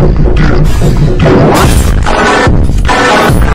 Dead.